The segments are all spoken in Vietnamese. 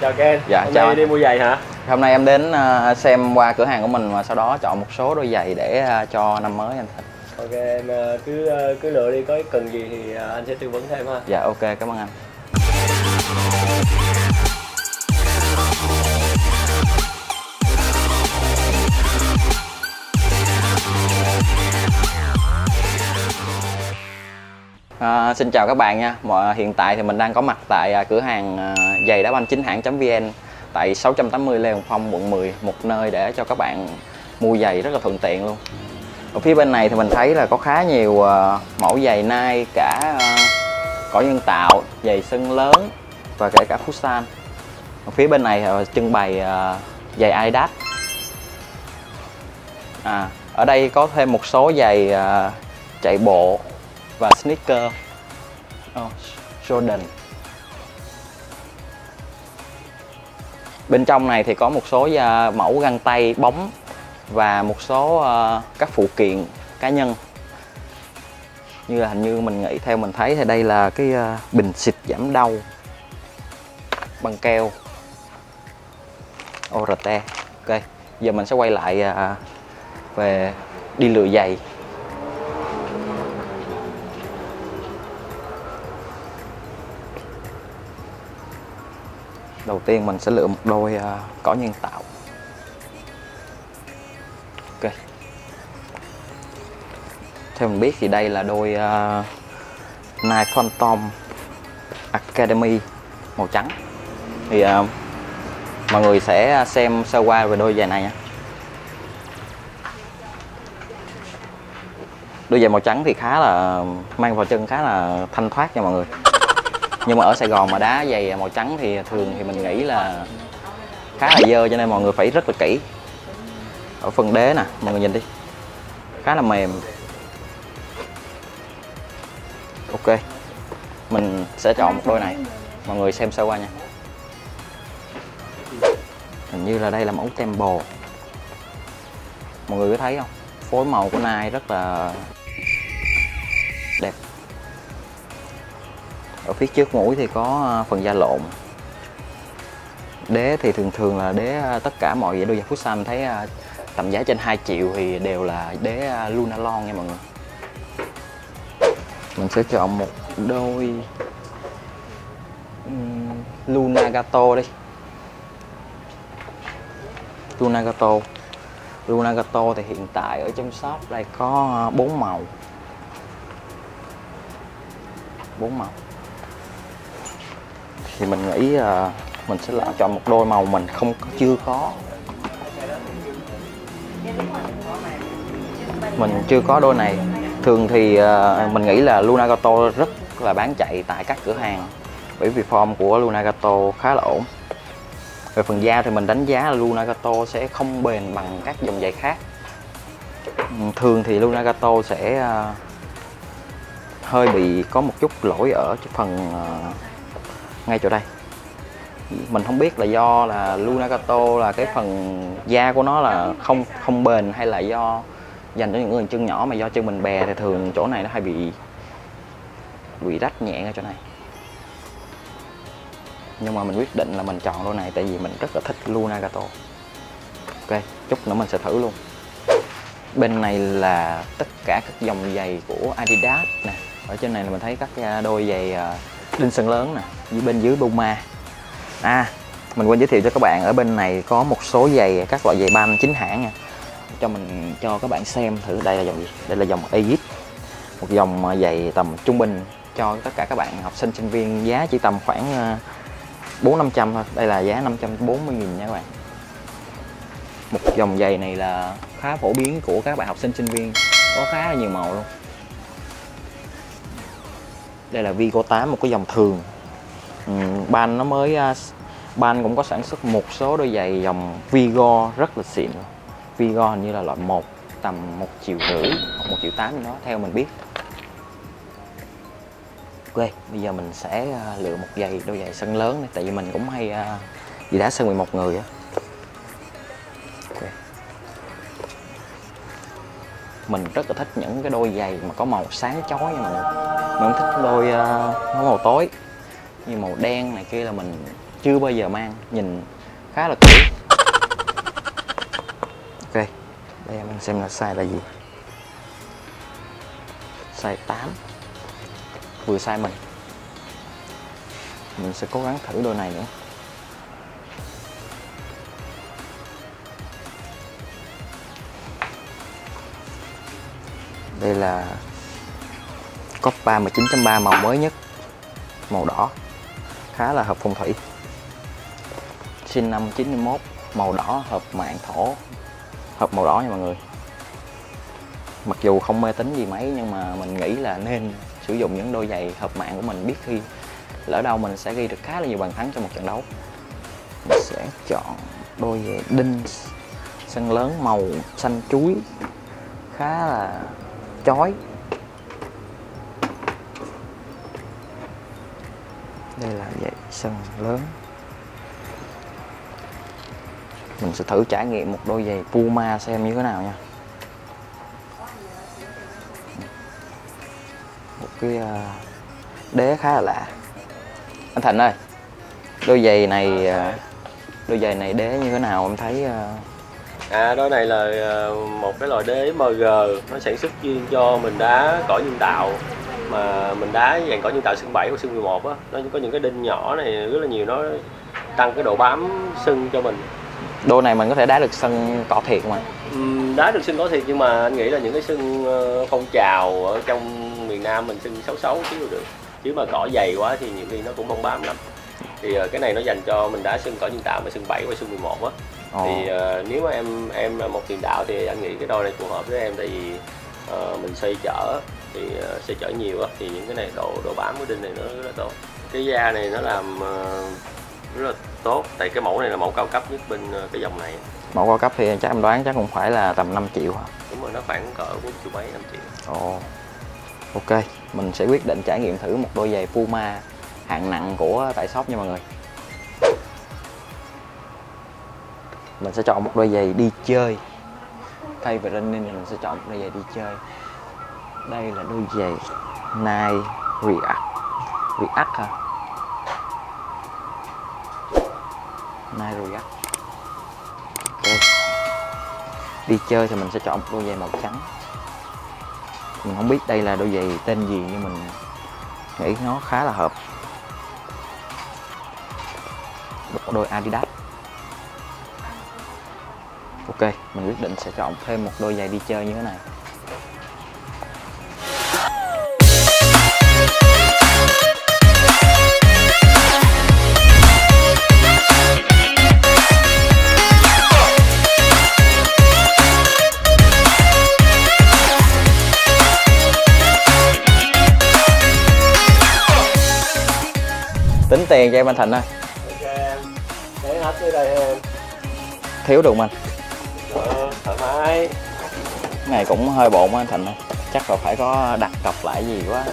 Ken, Dạ, hôm chào nay anh. đi mua giày hả? Hôm nay em đến ờ, xem qua cửa hàng của mình và sau đó chọn một số đôi giày để ờ, cho năm mới anh Thịnh. Ok, em ờ, cứ cứ lựa đi, có cần gì thì anh sẽ tư vấn thêm ha. Dạ ok, cảm ơn anh. À, xin chào các bạn nha. Mọi à, hiện tại thì mình đang có mặt tại à, cửa hàng à, giày đá banh chính hãng.vn tại 680 Lê Hồng Phong quận 10, một nơi để cho các bạn mua giày rất là thuận tiện luôn. Ở phía bên này thì mình thấy là có khá nhiều à, mẫu giày Nike cả à, cỏ nhân tạo, giày sân lớn và kể cả Futsal. Ở phía bên này thì trưng bày à, giày Adidas. À, ở đây có thêm một số giày à, chạy bộ và sneaker. Oh, Jordan. Bên trong này thì có một số à, mẫu găng tay bóng và một số à, các phụ kiện cá nhân. Như là hình như mình nghĩ theo mình thấy thì đây là cái à, bình xịt giảm đau băng keo. ORT ok giờ mình sẽ quay lại về đi lựa giày đầu tiên mình sẽ lựa một đôi uh, cỏ nhân tạo. Ok. Theo mình biết thì đây là đôi uh, Nike Phantom Academy màu trắng. Thì uh, mọi người sẽ xem sơ qua về đôi giày này nha. Đôi giày màu trắng thì khá là mang vào chân khá là thanh thoát nha mọi người nhưng mà ở Sài Gòn mà đá giày màu trắng thì thường thì mình nghĩ là khá là dơ, cho nên mọi người phải rất là kỹ. Ở phần đế nè, mọi người nhìn đi. Khá là mềm. Ok, mình sẽ chọn một đôi này. Mọi người xem sơ qua nha. Hình như là đây là mẫu tempo. Mọi người có thấy không? Phối màu của nai rất là đẹp ở phía trước mũi thì có ờ, phần da lộn. Đế thì thường thường là đế ờ, tất cả mọi đôi giày futsal mình thấy ờ, tầm giá trên 2 triệu thì đều là đế luna Lunarlon nha mọi người. Mình sẽ chọn một đôi luna Lunagato đi. Lunagato Lunagato thì hiện tại ở trong shop đây có bốn màu. Bốn màu thì mình nghĩ uh, mình sẽ lựa chọn một đôi màu mình không có chưa có. Mình chưa có đôi này. Thường thì uh, mình nghĩ là Lunagato rất là bán chạy tại các cửa hàng bởi vì form của Lunagato khá là ổn. Về phần da thì mình đánh giá là Lunagato sẽ không bền bằng các dòng giày khác. Ừ, thường thì Lunagato sẽ uh, hơi bị có một chút lỗi ở cái phần uh, ngay chỗ đây. Mình không biết là do là Lunagato là cái phần da của nó là không không bền hay là do dành cho những người chân nhỏ mà do chân mình bè thì thường chỗ này nó hay bị bị rách nhẹ ở chỗ này. Nhưng mà mình quyết định là mình chọn đôi này tại vì mình rất là thích Lunagato ok, chút nữa mình sẽ thử luôn. Bên này là tất cả các dòng giày của Adidas nè. Ở trên này là mình thấy các đôi giày à, đinh sân lớn nè dưới bên dưới Puma à mình quên giới thiệu cho các bạn ở bên này có một số giày các loại giày banh chính hãng nha. Cho mình cho các bạn xem thử đây là dòng gì? Đây là dòng Aegis. Một dòng à, giày tầm trung bình cho tất cả các bạn học sinh sinh viên giá chỉ tầm khoảng à, bốn năm trăm thôi. Đây là giá 540 nghìn nha các bạn. Một dòng giày này là khá phổ biến của các bạn học sinh sinh viên. Có khá là nhiều màu luôn đây là Vigo 8 một cái dòng thường. Ừ, ban nó mới uh, ban cũng có sản xuất một số đôi giày dòng Vigo rất là xịn. Vigo hình như là loại 1 tầm một triệu rưỡi hoặc một triệu tám nó theo mình biết. Ok bây giờ mình sẽ uh, lựa một giày đôi giày sân lớn này tại vì mình cũng hay à, uh, đi đá sân 11 người á. Mình rất là thích những cái đôi giày mà có màu sáng chói nha mọi người. Mình không thích đôi uh, màu tối như màu đen này kia là mình chưa bao giờ mang nhìn khá là kỹ ok đây em xem là size là gì. Size 8 vừa size mình. Mình sẽ cố gắng thử đôi này nữa. Đây là cop 39.3 màu mới nhất, màu đỏ. Khá là hợp phong thủy. Sinh năm 91 màu đỏ hợp mạng thổ. Hợp màu đỏ nha mọi người. Mặc dù không mê tính gì mấy, nhưng mà mình nghĩ là nên sử dụng những đôi giày hợp mạng của mình biết khi lỡ đâu mình sẽ ghi được khá là nhiều bàn thắng trong một trận đấu. Mình sẽ chọn đôi giày đinh sân lớn, màu xanh chuối. Khá là chói. Đây là dãy sân lớn. Mình sẽ thử trải nghiệm một đôi giày Puma xem như thế nào nha. Một cái ờ, đế khá là lạ. Anh Thành ơi, đôi giày này ờ, đôi giày này đế như thế nào? Em thấy ờ, à, đôi này là ờ, một cái loại đế MG nó sản xuất riêng cho mình đá cỏ nhân tạo. Mà mình đá dạng cỏ nhân tạo sân 7 và sân 11 á. Nó có những cái đinh nhỏ này rất là nhiều. Nó tăng cái độ bám sưng cho mình. Đôi này mình có thể đá được sân cỏ thiệt mà. Đá được sưng có thiệt nhưng mà anh nghĩ là những cái sưng ờ, phong trào ở trong miền Nam mình xấu xấu xíu được. Chứ mà cỏ dày quá thì nhiều khi nó cũng không bám lắm thì ờ, cái này nó dành cho mình đá sưng cỏ nhân tạo mà sưng 7 và sưng 11 á. Ồ. thì ờ, nếu mà em em một tiền đạo thì anh nghĩ cái đôi này phù hợp với em tại vì ờ, mình xây chở thì ờ, xây chở nhiều á thì những cái này độ độ bám của đinh này nó rất là tốt. Cái da này nó làm ờ, rất là tốt tại cái mẫu này là mẫu cao cấp nhất bên ờ, cái dòng này. Mẫu cao cấp thì chắc em đoán chắc cũng phải là tầm 5 triệu hả? Đúng rồi nó khoảng cỡ bốn triệu mấy năm triệu. Ồ. Ok, mình sẽ quyết định trải nghiệm thử một đôi giày Puma hạng nặng của tại shop nha mọi người. Mình sẽ chọn một đôi giày đi chơi. Thay vì running thì mình sẽ chọn một đôi giày đi chơi. Đây là đôi giày Nike React. React hả? Nike React. okay. Đi chơi thì mình sẽ chọn một đôi giày màu trắng mình không biết đây là đôi giày tên gì, nhưng mình nghĩ nó khá là hợp Một đôi Adidas. Ok, mình quyết định sẽ chọn thêm một đôi giày đi chơi như thế này. Tính tiền cho em anh Thịnh ơi để hết đây em thiếu được anh? Ờ, thoải mái. Cái này cũng hơi bộn anh Thịnh ơi. Chắc là phải có đặt cọc lại gì quá.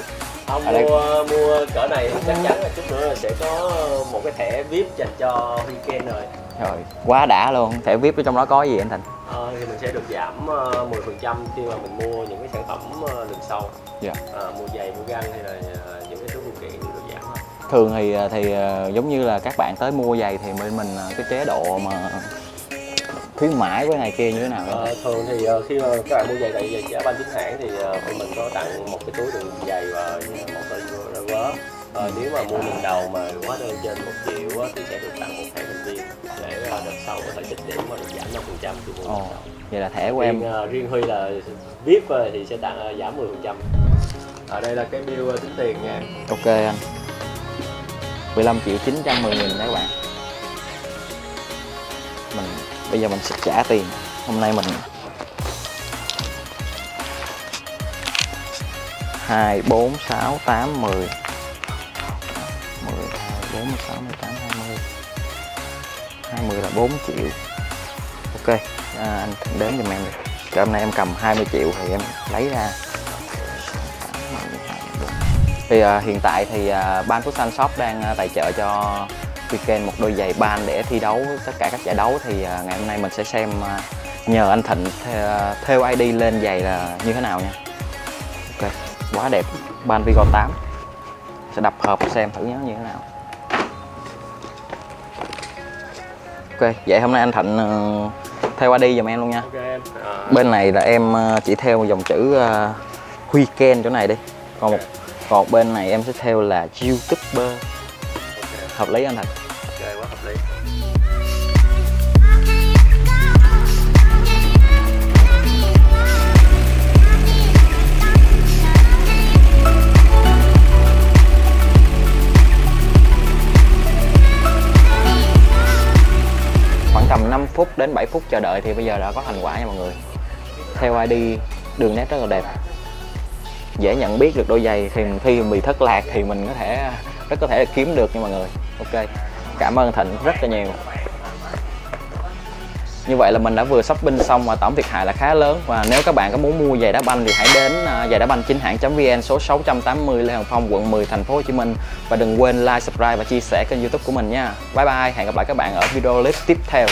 Ông Ở đây- mua mua cỡ này thì chắc chắn là chút nữa sẽ có một cái thẻ vip dành cho weekend rồi. Rồi quá đã luôn. Thẻ vip ở trong đó có gì anh Thịnh? Ờ, thì mình sẽ được giảm ờ, 10% khi mà mình mua những cái sản phẩm ờ, lần sau. Dạ. Ờ, mua giày mua găng hay là ờ, những cái số thường thì thì ờ, giống như là các bạn tới mua giày thì bên mình ờ, cái chế độ mà khuyến mãi với này kia như thế nào Ờ, thường thì ờ, khi mà các bạn mua giày tại vì giá ban chính hãng thì tụi mình có tặng một cái túi đựng giày và một cái ra vớ. Ờ, nếu mà mua lần đầu mà hóa đơn trên một triệu á, thì sẽ được tặng một thẻ thành viên để ờ, đợt sau có thể tích điểm và được giảm 5% khi mua lần đầu. vậy là thẻ của riêng, em riêng Huy là VIP thì sẽ tặng giảm 10% ở đây là cái bill tính tiền nha ok anh 15 triệu 910 nghìn đấy các bạn. Mình bây giờ mình sẽ trả tiền. Hôm nay mình hai bốn sáu tám mười. Mười hai bốn sáu mười tám hai mươi. Hai mươi là 4 triệu. Ok à, anh đếm giùm em đi. Cái hôm nay em cầm 20 triệu thì em lấy ra thì à, hiện tại thì à, ban Futsal Shop đang à, tài trợ cho weekend một đôi giày ban để thi đấu tất cả các giải đấu. Thì à, ngày hôm nay mình sẽ xem à, nhờ anh Thịnh the, theo ID lên giày là như thế nào nha. Ok quá đẹp. Ban Vigo 8 sẽ đập hộp xem thử nhớ như thế nào. Ok vậy hôm nay anh thạnh ờ, theo đi giùm em luôn nha. Ok em. Bên này là em ờ, chỉ theo dòng chữ uh, Ken chỗ này đi. Còn một còn bên này em sẽ theo là youtuber. Ok. Hợp lý anh Thành? Ok quá hợp lý. Khoảng tầm 5 phút đến 7 phút chờ đợi thì bây giờ đã có thành quả nha mọi người. Theo ID đường nét rất là đẹp dễ nhận biết được đôi giày thì khi bị thất lạc thì mình có thể rất có thể là kiếm được nha mọi người ok cảm ơn thịnh rất là nhiều như vậy là mình đã vừa shopping xong và tổng thiệt hại là khá lớn và nếu các bạn có muốn mua giày đá banh thì hãy đến à, giày đá banh chính hãng.vn số 680 Lê Hồng Phong quận 10 thành phố Hồ Chí Minh và đừng quên like, subscribe và chia sẻ kênh YouTube của mình nha. Bye bye, hẹn gặp lại các bạn ở video clip tiếp theo.